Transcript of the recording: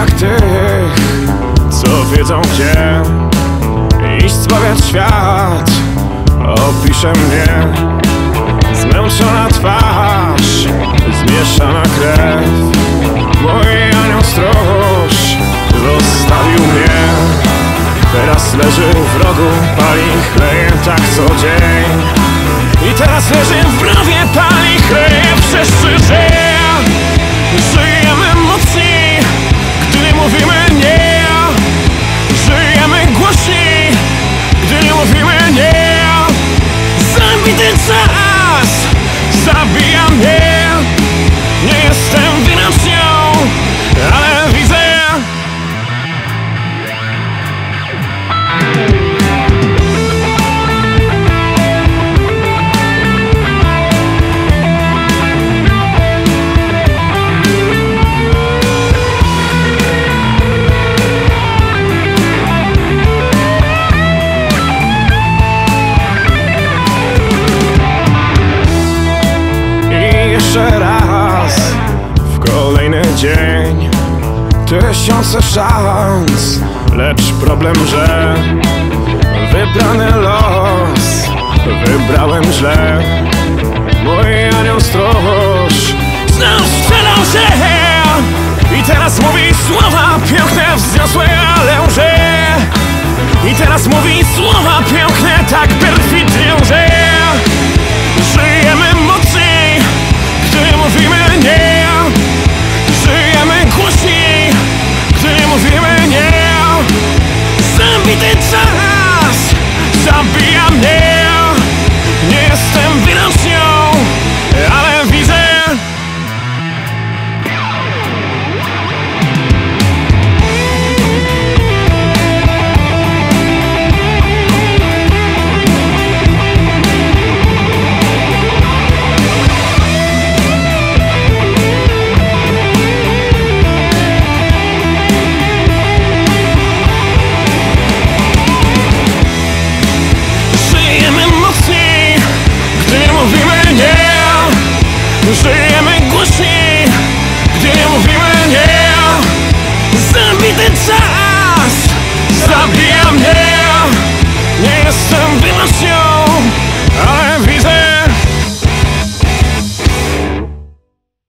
jak tych, co wiedzą gdzie. Iść zbawiać świat, opisze mnie Zmęczona twarz, zmieszana krew. Mój anioł stróż zostawił mnie. Teraz leży w rogu, pali chleje tak co dzień. I teraz leży w rowie, pali chleje wszyscy żyje dzień. Tysiące szans, lecz problem, że Wybrany los, wybrałem źle. Mój anioł stróż znów sprzedał się. I teraz mówi słowa piękne, wzniosłe, ale łże. I teraz mówi słowa piękne, tak perfidnie ambição